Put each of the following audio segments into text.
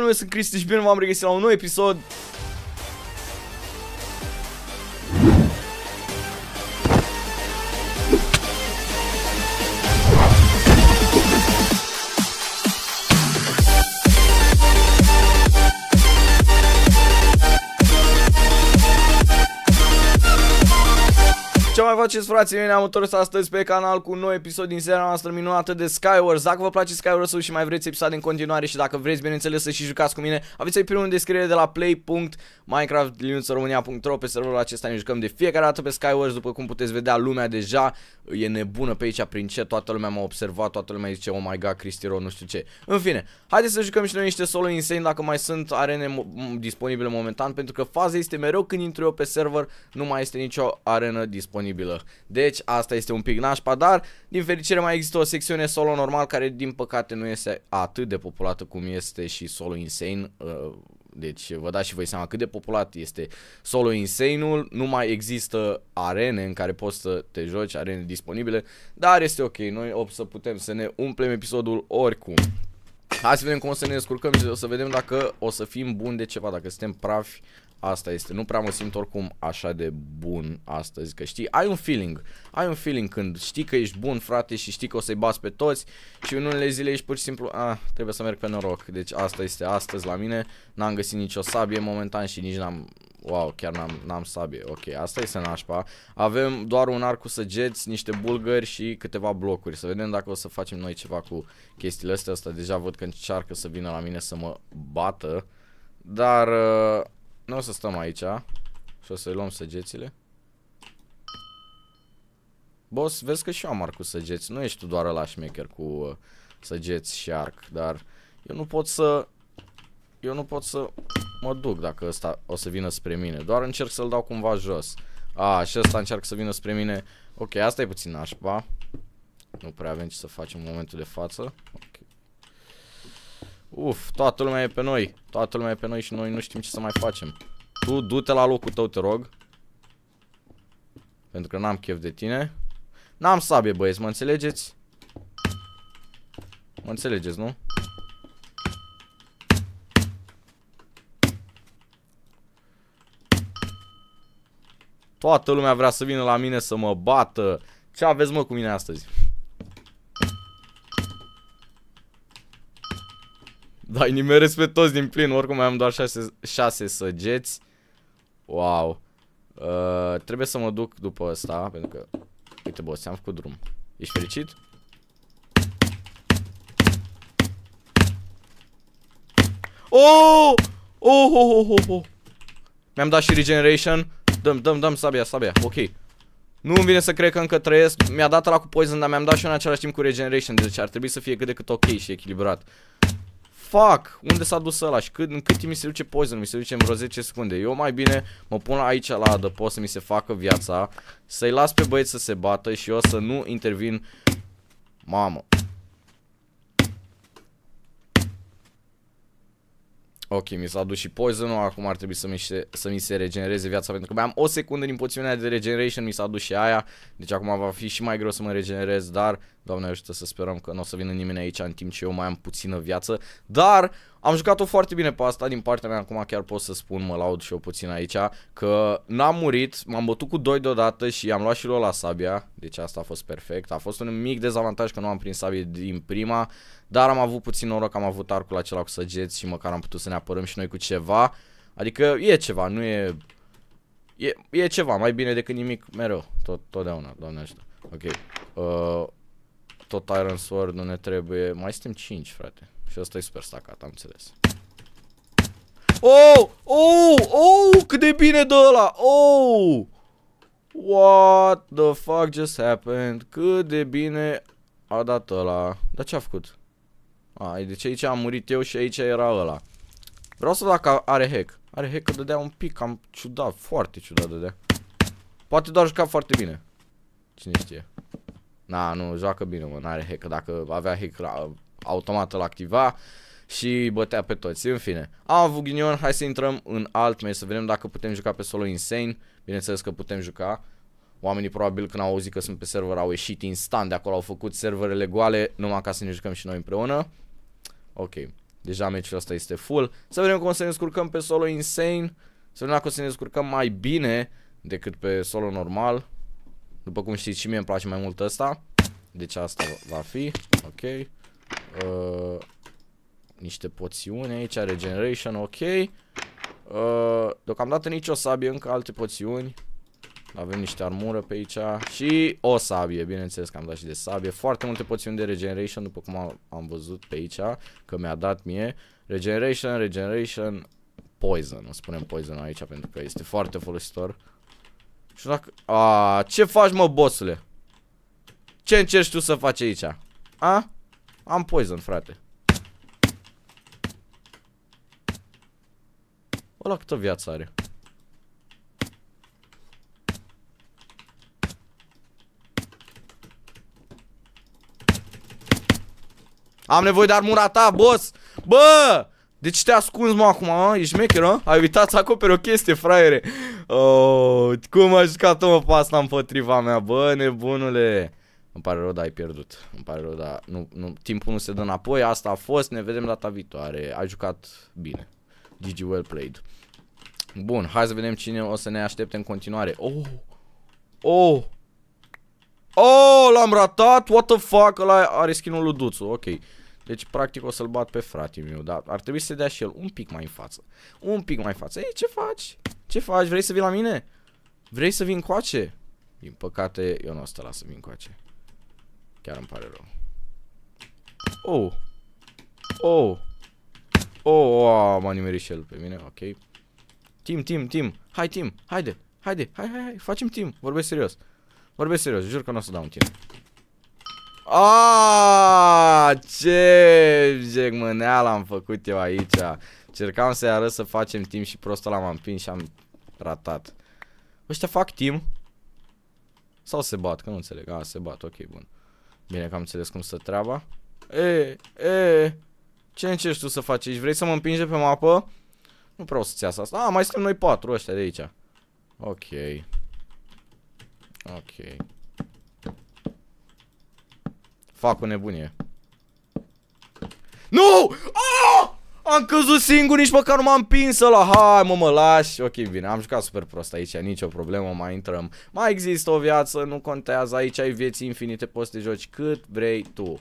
Eu sunt Cristi și bine v-am regăsit la un nou episod faceți frații mei, ne-am întors astăzi pe canal cu un nou episod din seria noastră minunată de Skywars. Dacă vă place Skywars și mai vreți episoade în continuare și dacă vreți bineînțeles să și jucați cu mine Aveți aici primul în descriere de la play.minecraft.ro Pe serverul acesta. Ne jucăm de fiecare dată pe Skywars După cum puteți vedea lumea deja e nebună pe aici prin ce Toată lumea m-a observat, toată lumea zice oh my god Cristiro nu știu ce. În fine, haideți să jucăm și noi niște solo insane dacă mai sunt arene disponibile momentan Pentru că faza este mereu când intru eu pe server nu mai este nicio arenă disponibilă disponibilă. Deci asta este un pic nașpa, dar din fericire mai există o secțiune solo normal care din păcate nu este atât de populată cum este și solo insane. Uh, deci vă dați și voi seama cât de populat este solo insane-ul, nu mai există arene în care poți să te joci, arene disponibile, dar este ok, noi o să putem să ne umplem episodul oricum. Hai să vedem cum o să ne descurcăm și o să vedem dacă o să fim buni de ceva, dacă suntem prafi Asta este, nu prea mă simt oricum așa de bun astăzi, că știi, ai un feeling, ai un feeling când știi că ești bun, frate, și știi că o să-i bați pe toți și în unele zile ești pur și simplu, ah, trebuie să merg pe noroc, deci asta este astăzi la mine, n-am găsit nicio sabie momentan și nici n-am, wow, chiar n-am, sabie, ok, asta este nașpa, avem doar un arc cu săgeți, niște bulgări și câteva blocuri, să vedem dacă o să facem noi ceva cu chestiile astea, asta deja văd că încearcă să vină la mine să mă bată, dar... Uh, nu o să stăm aici și o să-i luăm săgețile. Boss, vezi că și eu am arc cu săgeți. Nu ești tu doar la șmecher cu uh, săgeți și arc, dar eu nu pot să... Eu nu pot să mă duc dacă ăsta o să vină spre mine. Doar încerc să-l dau cumva jos. A, și ăsta încerc să vină spre mine. Ok, asta e puțin nașpa. Nu prea avem ce să facem în momentul de față. Ok. Uf, toată lumea e pe noi. Toată lumea e pe noi și noi nu știm ce să mai facem. Tu du-te la locul tău, te rog. Pentru că n-am chef de tine. N-am sabie, băieți, mă înțelegeți? Mă înțelegeți, nu? Toată lumea vrea să vină la mine să mă bată. Ce aveți, mă, cu mine astăzi? Da, nimeresc pe toți din plin, oricum mai am doar 6 săgeți. Wow. Uh, trebuie să mă duc după ăsta, pentru că... Uite, boss, am făcut drum. Ești fericit? Oh! Oh, oh, oh, oh, oh. Mi-am dat și regeneration. Dăm, dăm, dăm sabia, sabia. Ok. Nu îmi vine să cred că încă trăiesc. Mi-a dat la cu poison, dar mi-am dat și în același timp cu regeneration. Deci ar trebui să fie cât de cât ok și echilibrat. Fuck! Unde s-a dus ăla? Și cât, în cât timp mi se duce poison? Mi se duce în vreo 10 secunde. Eu mai bine mă pun aici la adăpost să mi se facă viața. Să-i las pe băieți să se bată și eu să nu intervin. Mamă. Ok, mi s-a dus și poison-ul, acum ar trebui să mi, se, să mi se regenereze viața Pentru că mai am o secundă din poțiunea de regeneration, mi s-a dus și aia Deci acum va fi și mai greu să mă regenerez Dar, doamne ajută să sperăm că nu o să vină nimeni aici în timp ce eu mai am puțină viață Dar, am jucat-o foarte bine pe asta din partea mea Acum chiar pot să spun, mă laud și eu puțin aici Că n-am murit, m-am bătut cu doi deodată și am luat și la sabia Deci asta a fost perfect A fost un mic dezavantaj că nu am prins sabie din prima dar am avut puțin noroc, am avut arcul acela cu săgeți și măcar am putut să ne apărăm și noi cu ceva. Adică e ceva, nu e... E, e ceva, mai bine decât nimic mereu, tot, totdeauna, doamne ajută. Ok. Uh, tot Iron Sword nu ne trebuie. Mai suntem 5, frate. Și ăsta e super stacat, am înțeles. Oh! Oh! Oh! Cât de bine dă ăla! Oh! What the fuck just happened? Cât de bine a dat ăla. Dar ce a făcut? A, deci aici am murit eu și aici era ăla. Vreau să dacă are hack. Are hack că dădea un pic cam ciudat, foarte ciudat dădea. Poate doar juca foarte bine. Cine știe. Na, nu, joacă bine, mă, n-are hack. Dacă avea hack, la, automat îl activa și bătea pe toți. În fine, am avut ghinion, hai să intrăm în alt meci, să vedem dacă putem juca pe solo insane. Bineînțeles că putem juca. Oamenii probabil când au auzit că sunt pe server au ieșit instant de acolo, au făcut serverele goale, numai ca să ne jucăm și noi împreună. Ok. Deja meciul ăsta este full. Să vedem cum o să ne descurcăm pe solo insane. Să vedem dacă o să ne descurcăm mai bine decât pe solo normal. După cum știți și mie îmi place mai mult ăsta. Deci asta va fi. Ok. Uh, niște poțiuni aici, regeneration, ok. Uh, deocamdată nici o sabie, încă alte poțiuni. Avem niște armură pe aici și o sabie, bineînțeles că am dat și de sabie. Foarte multe poțiuni de regeneration, după cum am, am văzut pe aici, că mi-a dat mie. Regeneration, regeneration, poison. O spunem poison aici pentru că este foarte folositor. Și dacă... A, ce faci mă, bossule? Ce încerci tu să faci aici? A? Am poison, frate. Ăla câtă viață are? Am nevoie de armura ta, boss! Bă! De ce te ascunzi, mă, acum, a? Ești mecher, a? Ai uitat să acoperi o chestie, fraiere. Oh, cum a jucat mă pe asta împotriva mea, bă, nebunule. Îmi pare rău, dar ai pierdut. Îmi pare rău, dar nu, nu, timpul nu se dă înapoi. Asta a fost, ne vedem data viitoare. Ai jucat bine. GG well played. Bun, hai să vedem cine o să ne aștepte în continuare. Oh! Oh! Oh, l-am ratat? What the fuck? Ăla are skin-ul lui Duțu, ok. Deci, practic, o să-l bat pe fratele meu, dar ar trebui să se dea și el un pic mai în față. Un pic mai în față. Ei, ce faci? Ce faci? Vrei să vii la mine? Vrei să vin coace? Din păcate, eu nu o să te las să vin coace. Chiar îmi pare rău. Oh. Oh. Oh, oh m-a nimerit și el pe mine, ok. Tim, Tim, Tim. Hai, Tim. Haide. Haide. Hai, hai, hai. Facem Tim. Vorbesc serios. Vorbesc serios. Jur că nu o să dau un Tim. Aaaa, ce jegmâneală am făcut eu aici. Cercam să-i arăt să facem timp și prostul ăla m-am împins și am ratat. Ăștia fac timp? Sau se bat? Că nu înțeleg. A, se bat. Ok, bun. Bine că am înțeles cum să treaba. E, e, ce încerci tu să faci aici? Vrei să mă împingi pe mapă? Nu vreau să-ți iasă asta. A, mai suntem noi patru ăștia de aici. Ok. Ok. Fac o nebunie. Nu! Ah! Am căzut singur, nici măcar nu m-am împins la Hai mă, mă lași. Ok, bine, am jucat super prost aici, nicio problemă, mai intrăm. Mai există o viață, nu contează, aici ai vieți infinite, poți să te joci cât vrei tu.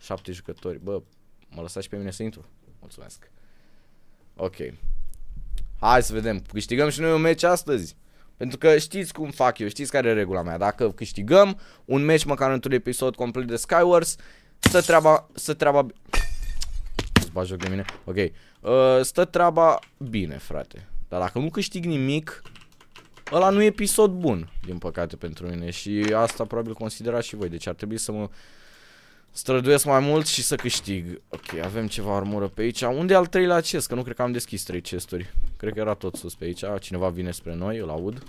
Șapte jucători, bă, mă lăsați și pe mine să intru. Mulțumesc. Ok. Hai să vedem, câștigăm și noi un meci astăzi. Pentru că știți cum fac eu, știți care e regula mea. Dacă câștigăm un meci măcar într-un episod complet de Skywars, stă treaba, stă treaba... Îți joc de mine? Ok. Uh, stă treaba bine, frate. Dar dacă nu câștig nimic, ăla nu e episod bun, din păcate pentru mine. Și asta probabil considerați și voi. Deci ar trebui să mă străduiesc mai mult și să câștig. Ok, avem ceva armură pe aici. Unde e al treilea chest? Că nu cred că am deschis trei chesturi. Cred că era tot sus pe aici. Cineva vine spre noi, îl aud.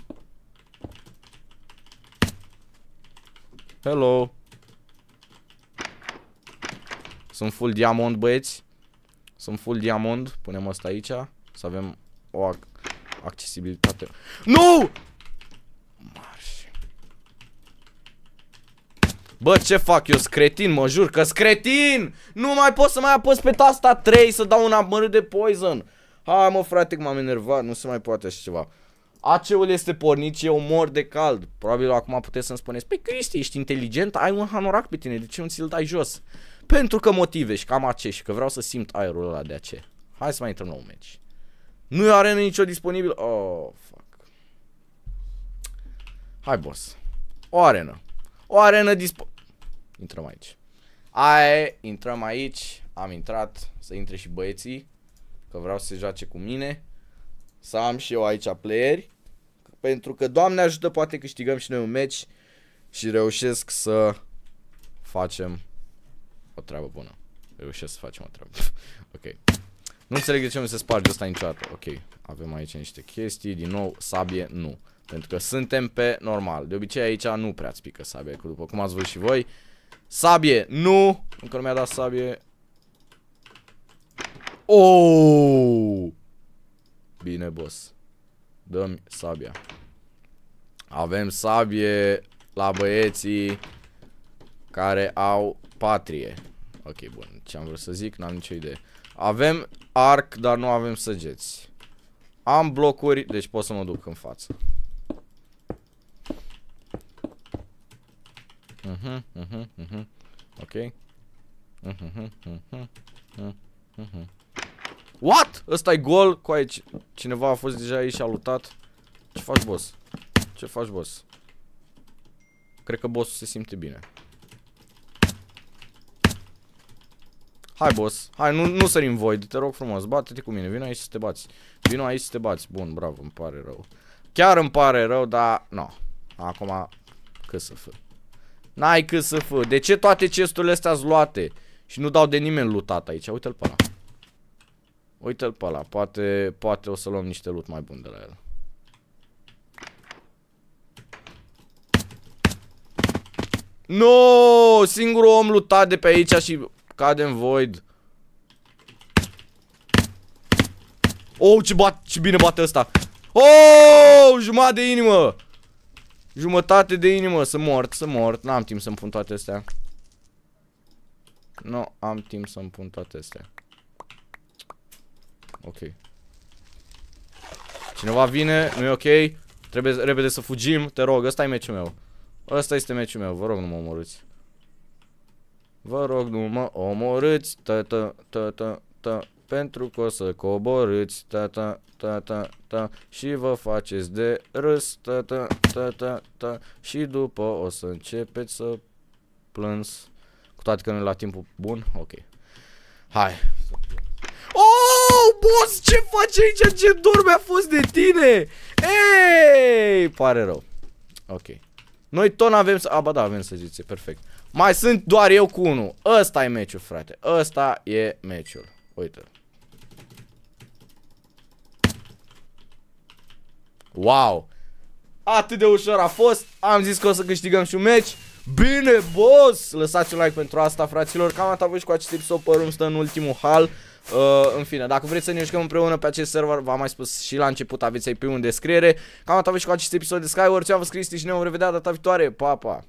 Hello. Sunt full diamond, băieți. Sunt full diamond. Punem asta aici. Să avem o ac accesibilitate. Nu! Bă, ce fac eu? Scretin, mă jur că scretin! Nu mai pot să mai apăs pe tasta 3 să dau un amărât de poison. Hai mă frate că m-am enervat, nu se mai poate așa ceva. AC-ul este pornit și eu mor de cald. Probabil acum puteți să-mi spuneți, păi Cristi, ești inteligent, ai un hanorac pe tine, de ce nu ți-l dai jos? Pentru că motive și cam AC și că vreau să simt aerul ăla de AC. Hai să mai intrăm la un match. Nu e arenă nicio disponibil. Oh, fuck. Hai, boss. O arenă. O arenă dispo... Intrăm aici. Aia, intrăm aici. Am intrat. Să intre și băieții. Că vreau să se joace cu mine. Să am și eu aici playeri. Pentru că, Doamne ajută, poate câștigăm și noi un match. Și reușesc să facem o treabă bună. Reușesc să facem o treabă. ok. Nu înțeleg de ce nu se sparge asta niciodată. Ok. Avem aici niște chestii. Din nou, sabie, nu. Pentru că suntem pe normal. De obicei aici nu prea îți pică sabie, după cum ați văzut și voi. Sabie, nu! Încă nu mi-a dat sabie. Oh! Bine, boss. Dă-mi sabia. Avem sabie la băieții care au patrie. Ok, bun. Ce am vrut să zic? N-am nicio idee. Avem arc, dar nu avem săgeți. Am blocuri, deci pot să mă duc în față. Mhm, mhm, mhm. Ok. Mhm, mhm, mhm, mhm. What? ăsta e gol? Cu aici. Cineva a fost deja aici și a lutat. Ce faci, boss? Ce faci, boss? Cred că bossul se simte bine. Hai, boss. Hai, nu, nu sărim voi. Te rog frumos. Bate-te cu mine. Vino aici să te bați. Vino aici să te bați. Bun, bravo. Îmi pare rău. Chiar îmi pare rău, dar... No. Acum... Cât să fă. N-ai cât să fă. De ce toate chesturile astea luate? Și nu dau de nimeni lutat aici. Uite-l pe ăla. Uite-l pe ăla. Poate, poate o să luăm niște loot mai bun de la el. No, singurul om lutat de pe aici și cade în void. Oh, ce, bat, ce bine bate ăsta. Oh, jumătate de inimă. Jumătate de inimă, să mort, să mort. N-am timp să-mi pun toate astea. Nu am timp să-mi pun toate astea. Ok. Cineva vine, nu e ok. Trebuie repede să fugim, te rog, ăsta e meciul meu. Ăsta este meciul meu, vă rog nu mă omorâți. Vă rog nu mă omorâți, ta ta ta ta ta pentru că o să coborâți, ta ta ta ta ta și vă faceți de râs, ta ta ta ta ta și după o să începeți să plâns. Cu toate că nu la timpul bun, ok. Hai. Oh, boss, ce faci aici? Ce dor mi-a fost de tine? Ei, pare rău. Ok. Noi tot avem să... Aba da, avem să zice, perfect. Mai sunt doar eu cu unul. Ăsta e meciul, frate. Ăsta e meciul. Uite. Wow. Atât de ușor a fost. Am zis că o să câștigăm și un meci. Bine, boss! Lăsați un like pentru asta, fraților. Cam atât voi și cu acest episod părul stă în ultimul hal. Uh, în fine, dacă vreți să ne jucăm împreună pe acest server, v-am mai spus și la început, aveți ai pe un descriere. Cam atât și cu acest episod de Skyward. Eu am scris și ne vom revedea data viitoare. Pa, pa!